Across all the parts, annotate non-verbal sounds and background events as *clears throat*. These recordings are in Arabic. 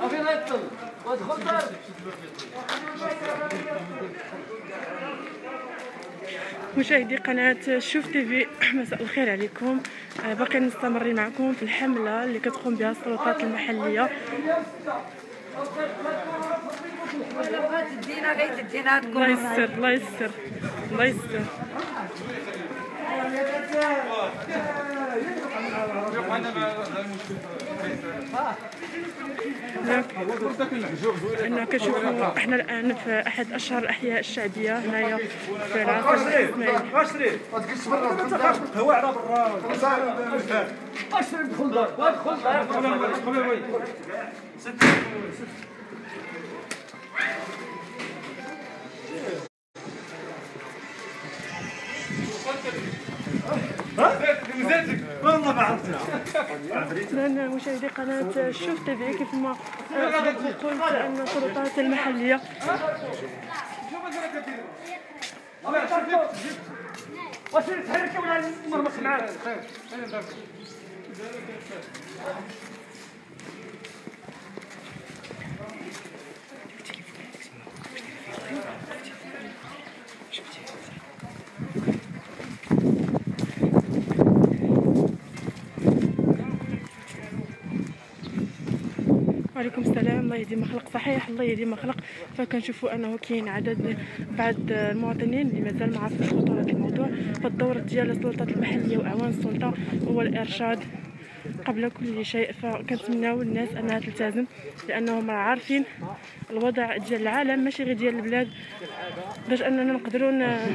افين هيطل وادخل مشاهدي قناة شوف تيفي *clears throat* مساء الخير عليكم. آه، باقي مستمرين معكم في الحملة اللي كتقوم بها السلطات المحلية. الله يسر الله يسر الله يسر. هنا كنشوفوا إحنا الان في احد اشهر الاحياء الشعبيه هنايا في العاصمه دار إذن مشاهدي قناة شوف تيفي كيف ما آه، قلت أن السلطات المحلية. نمرمخ معاك وعليكم السلام. الله يديم خلق صحيح الله يديم خلق فكنشوفوا أنه كاين عدد بعض المواطنين اللي مازال ما عرفوش خطورة الموضوع. فالدور ديال السلطات المحلية واعوان السلطة هو الإرشاد قبل كل شيء فكنتمناو الناس أنها تلتزم لأنهم راه عارفين الوضع ديال العالم ماشي غير ديال البلاد. باش أننا نقدروا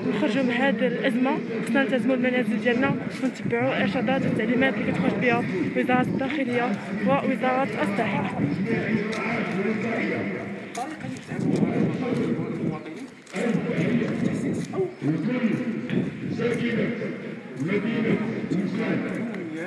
نخرجوا من هذه الأزمة خصنا نلتزموا المنازل ديالنا ونتبعوا الارشادات والتعليمات اللي كتخرج بها وزارة الداخلية ووزارة الصحة.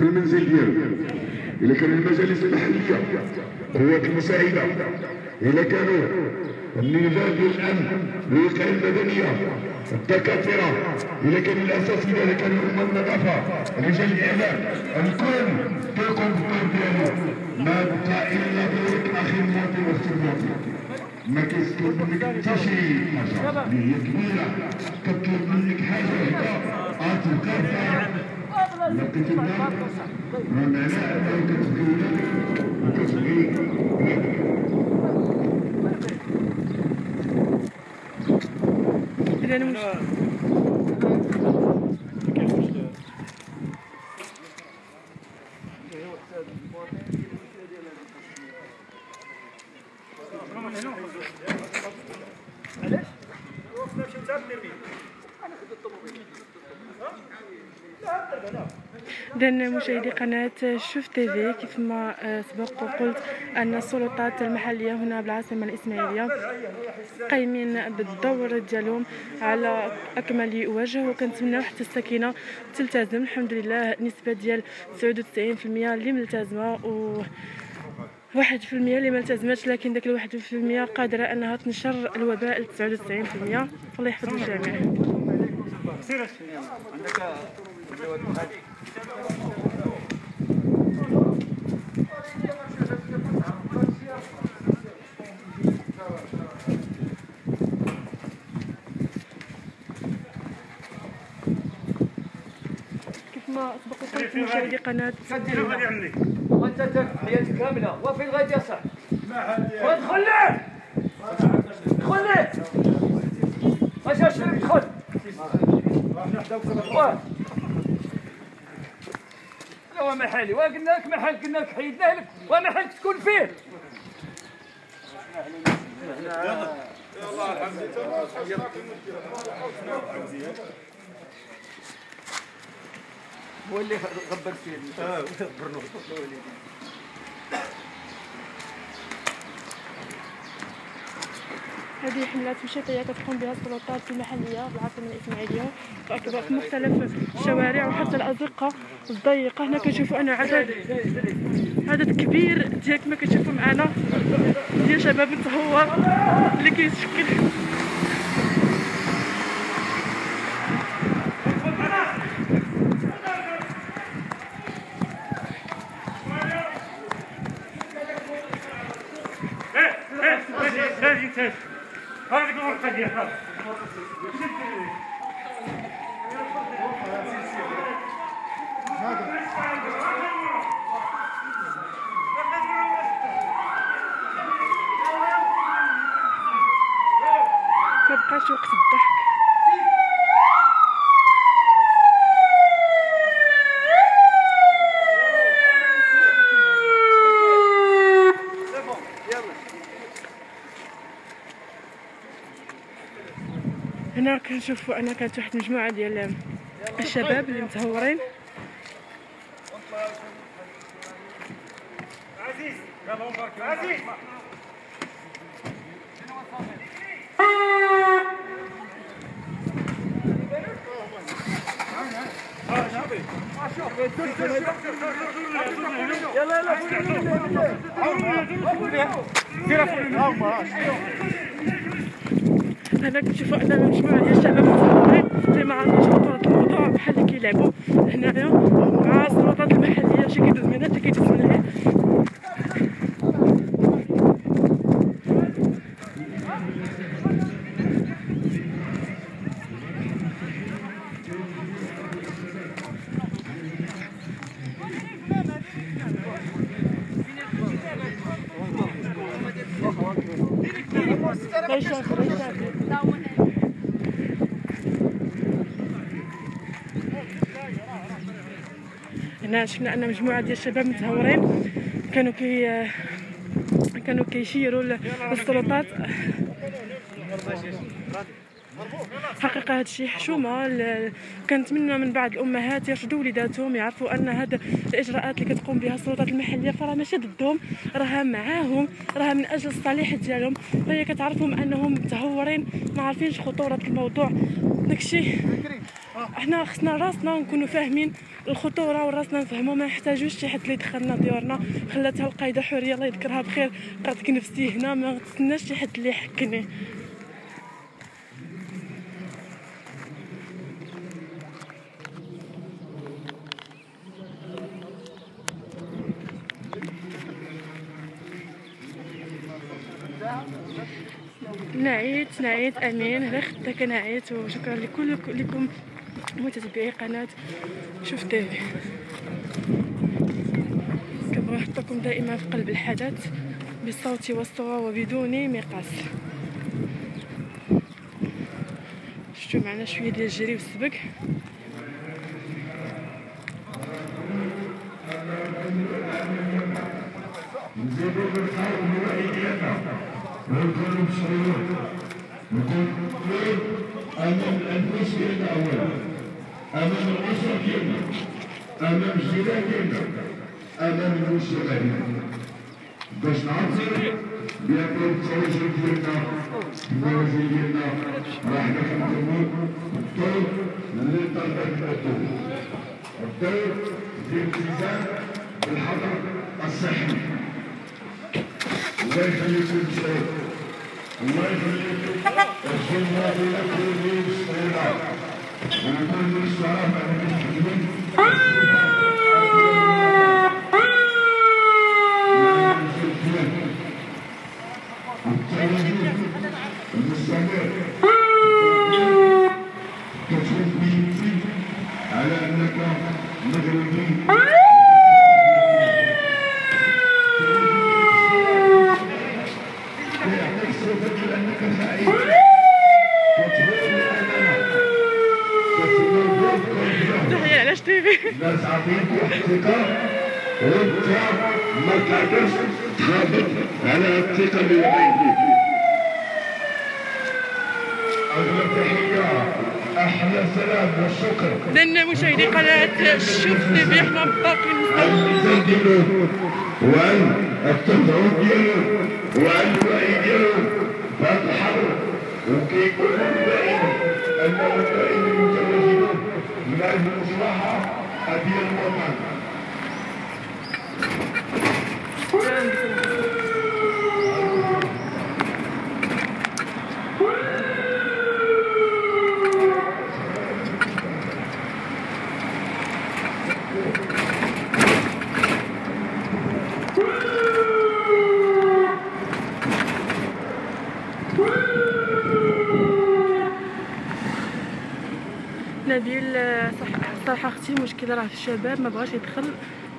في المنزل ديالو. إذا كان المجالس المحلية قوات المساعدة إذا كانوا النظام ديال الأمن والوقاية المدنية الدكاترة إذا كان الأساتذة إذا كانوا أمم النظافة رجال الإعلام الكل كيقوم بالدور ديالو. ما بقى إلا دورك أخي المواطن وأختي المواطن. ما كيطلب منك حتى شي حاجة. اللي هي كبيرة كتطلب منك حاجة هكا أتوقع Gidelim. اذا مشاهدي قناة شوف تيفي كيف ما آه، سبق وقلت أن السلطات المحلية هنا بالعاصمة الإسماعيلية قايمين بالدور ديالهم على أكمل وجه وكنتمناو حتى السكينة تلتزم. الحمد لله نسبة ديال 99% اللي ملتزمة و واحد في المية اللي ما لكن داك الواحد في المية قادرة أنها تنشر الوباء لتسعة وتسعين في المية. فالله يحفظ الجميع. كيف ما سبق وقلت مشاهدي قناة وانت تك حياتك كامله وفين غادي يصح وادخل ليه؟ ادخل ليه؟ اش اشرب ادخل واه. لا هو محلي وقلنا لك محل قلنا لك حيدناه لك ومحلك تكون فيه هو اللي غبر فيه آه هذه حملات وشفية كتقوم بها السلطات المحلية بالعاصمة الإسماعيلية. في مختلف الشوارع وحتى الأزقة الضيقة. هنا كنشوفوا أن عدد عدد كبير ديال كما كتشوفوا معنا ديال شباب متهور اللي كيتشكل مبقاش وقت الضحك. هنا كنشوفوا أنا كانت واحد المجموعه ديال الشباب اللي متهورين. هنا كنشوفوا ان مجموعه ديال الشباب متهورين اللي ما عرفوش خطوره الموضوع بحال اللي كيلعبوا هنايا مع السلطات المحليه شي كيدوز من هنا شي كيدوز من هنا لا يشافي لا يشافي شفنا أن مجموعة ديال الشباب متهورين كانوا كي كانوا كيشيروا للسلطات حقيقة هذا الشيء حشومة. ل- كنتمنى من بعض الأمهات يرشدوا وليداتهم يعرفوا أن هذا الإجراءات اللي كتقوم بها السلطات المحلية فراه ماشي ضدهم راها معاهم راها من أجل الصالح ديالهم. فهي كتعرفهم أنهم متهورين ما عارفينش خطورة الموضوع. داكشي إحنا خصنا راسنا نكونوا فاهمين الخطورة وراسنا نفهموا ما نحتاجوش شي حد اللي يدخلنا ديورنا. خلاتها القايدة حورية الله يذكرها بخير. قاتك نفسي هنا ما تسناش شي حد اللي يحكني نعيت نعيت أمين. هنا خدتها كنعيت وشكرا لكل لكم. متتبعي قناة. شوف تيفي كنبغي نحطكم دائما في قلب الحدث بالصوت والصورة وبدون مقاس شفتوا معنا شوية ديال الجري والسبق نكون امام أمام الأسرة ديالنا أمام الجيران ديالنا أمام المجتمع ديالنا باش نعرفوا بان التوجه ديالنا الموازين ديالنا راه حنا كنقوموا بالدور اللي طلبت لنا الدول الدور ديال الالتزام بالحظر الصحي. الله يخليكم الله يخليكم الجنة لكم بالصلاة ونكون الصلاة مع تخاطر على الثقة عندك أغلى تحية أحلى سلام والشكر لأن مشاهدي قناه شوف تي في إحنا باقي الميزان ديالو وعن التفاعل ديالو وعن الوعي ديالو فهاد الحرب وكيكون دائما انه دائما متواجدون مع المصلحه ديال الوطن. مشكله راه الشباب ما بغاش يدخل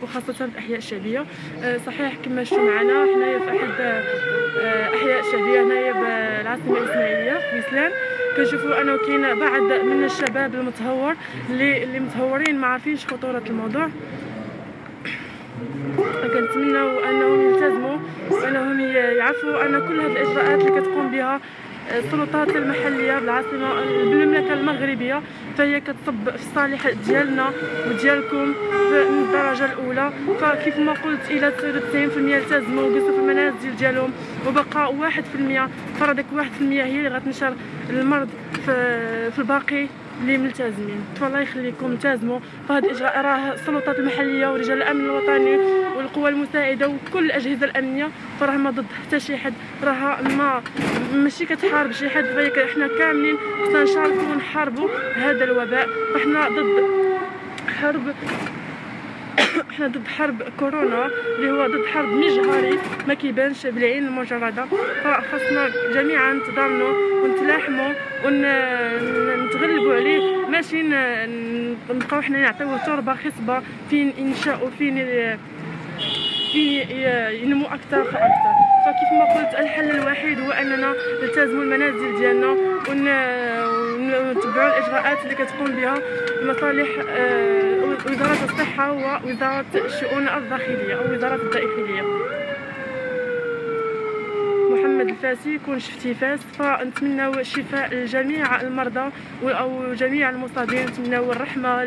وخاصة في الأحياء الشعبية آه، صحيح كما شفتوا معنا حنايا في أحد آه، أحياء شعبية هنايا بالعاصمة الإسماعيلية في وسلان كنشوفوا أنه كاين بعض من الشباب المتهور اللي اللي متهورين ما عارفينش خطورة الموضوع. كنتمنوا أنهم يلتزموا وأنهم يعرفوا أن كل هذه الإجراءات اللي كتقوم بها السلطات المحلية بالعاصمة بالمملكة المغربية. فهي كتصب في الصالح ديالنا وديالكم من الدرجة الأولى. فكيف ما قلت إلى 90% التزموا وجلسوا في المنازل ديالهم وبقى 1% فرضك 1% هي اللي غتنشر المرض في الباقي. اللي ملتزمين. فالله يخليكم التزموا فهاد الإجراء راه السلطات المحلية ورجال الأمن الوطني والقوى المساعدة وكل الاجهزه الأمنية. فراه ما ضد حتى شي حد. راه ما ماشي كتحارب شي حد فهي حنا كاملين خصنا نشاركوا ونحاربوا هذا الوباء. فحنا ضد حرب إحنا ضد حرب كورونا اللي هو ضد حرب مجهري ما كيبانش بالعين المجردة. فخاصنا جميعا نتضامنوا ونتلاحموا ونتغلبوا عليه. ماشي نبقاو حنا نعطيوه تربة خصبة. فين ينشا وفين فين ينمو أكثر فاكثر فكيف ما قلت الحل الوحيد هو أننا نلتزموا المنازل ديالنا ونتبعوا الإجراءات اللي كتقوم بها. مصالح وزارة الصحة ووزاره الشؤون الداخلية أو وزارة الداخلية. محمد الفاسي يكون شفتي فاس. فنتمناو شفاء لجميع المرضى أو جميع المصابين. نتمناو الرحمة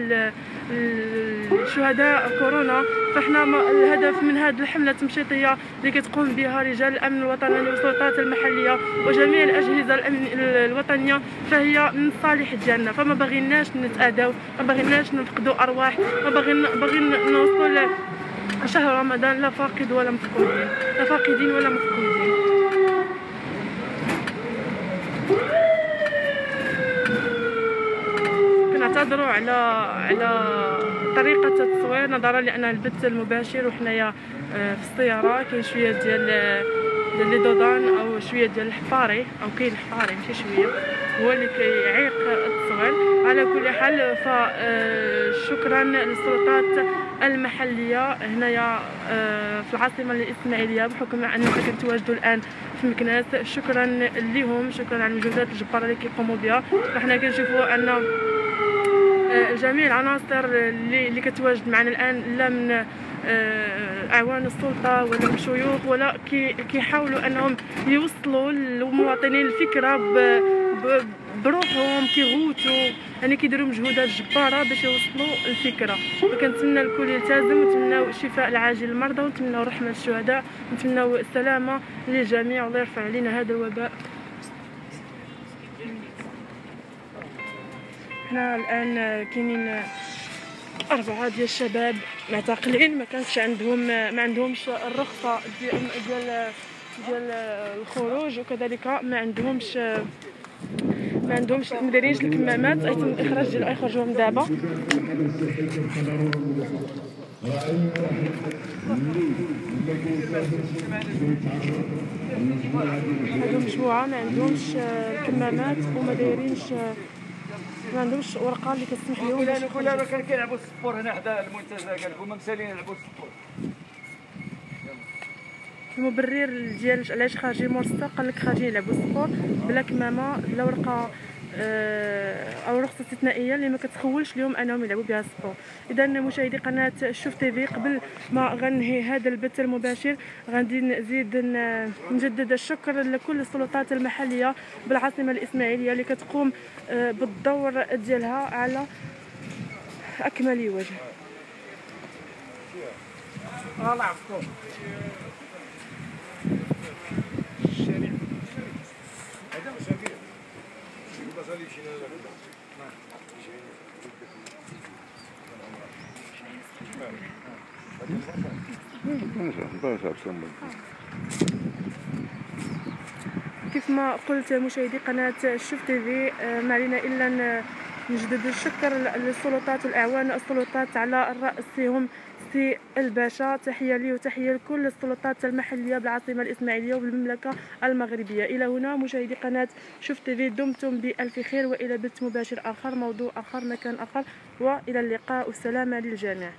لشهداء كورونا. فإحنا الهدف من هذه الحملة التمشيطيه اللي كتقوم بها رجال الأمن الوطني والسلطات المحلية وجميع الأجهزة الامن الوطنية فهي من الصالح ديالنا فما باغيناش نتاذاو ما باغيناش نفقدوا أرواح ما باغيين نوصلوا شهر رمضان لا فاقد ولا مفقودين. لا فاقدين ولا مفقودين. كنعتذروا على على طريقة التصوير. نظرا لأن البث المباشر وحنايا آه، في السيارة كاين شوية ديال ديال لي دودان أو شوية ديال الحفاري أو كاين الحفاري ماشي شوية هو اللي كيعيق التصوير. على كل حال فشكرا آه، للسلطات المحلية هنايا آه، في العاصمة الإسماعيلية بحكم اننا كنتواجدوا الآن في مكناس. شكرا لهم شكرا على المجهودات الجبارة اللي كيقوموا بها. فحنا كنشوفوا أن آه، جميع العناصر اللي كتواجد معنا الآن لا من آه، أعوان السلطة ولا من شيوخ ولا كيحاولوا أنهم يوصلوا للمواطنين الفكرة بروحهم كيغوتوا يعني كيديروا مجهودات جباره باش يوصلوا الفكرة. وكنتمنى الكل يلتزم ونتمناو الشفاء العاجل للمرضى ونتمناو رحمة الشهداء ونتمناو السلامة للجميع والله يرفع علينا هذا الوباء. حنا الآن كاينين أربعة ديال الشباب معتقلين ما كانش عندهم ما عندهمش الرخصة ديال ديال ديال الخروج وكذلك ما عندهمش ما عندهمش ما دايرينش الكمامات ايتم الاخراج ديال يخرجوهم دابا. هادو مجموعه ما عندهمش كمامات وما دايرينش ما عندهمش ورقة اللي كتسمح لهم فلان وفلان كان كيلعبوا ال sport هنا حدا المنتزه قال لك هما مسالين يلعبوا ال sport. المبرر ديال علاش خارجين مور قال لك خارجين يلعبوا ال sport بلا كمامه بلا ورقه آه، أو رخصة استثنائية اللي ما كتخولش لهم أنهم يلعبوا بها ال sport إذا مشاهدي قناة شوف تيفي قبل ما غنهي هذا البث المباشر غادي نزيد نجدد الشكر لكل السلطات المحلية بالعاصمة الإسماعيلية اللي كتقوم آه، بالدور ديالها على أكمل وجه. كيف ما قلت مشاهدي قناة شوف تيفي آه، ما علينا إلا نجدد الشكر للسلطات والأعوان السلطات على الرأس فيهم سي الباشا. تحية لي وتحية لكل السلطات المحلية بالعاصمة الإسماعيلية وبالمملكة المغربية. إلى هنا مشاهدي قناة شوف تيفي دمتم بألف خير وإلى بث مباشر آخر موضوع آخر مكان آخر. وإلى اللقاء والسلامة للجميع.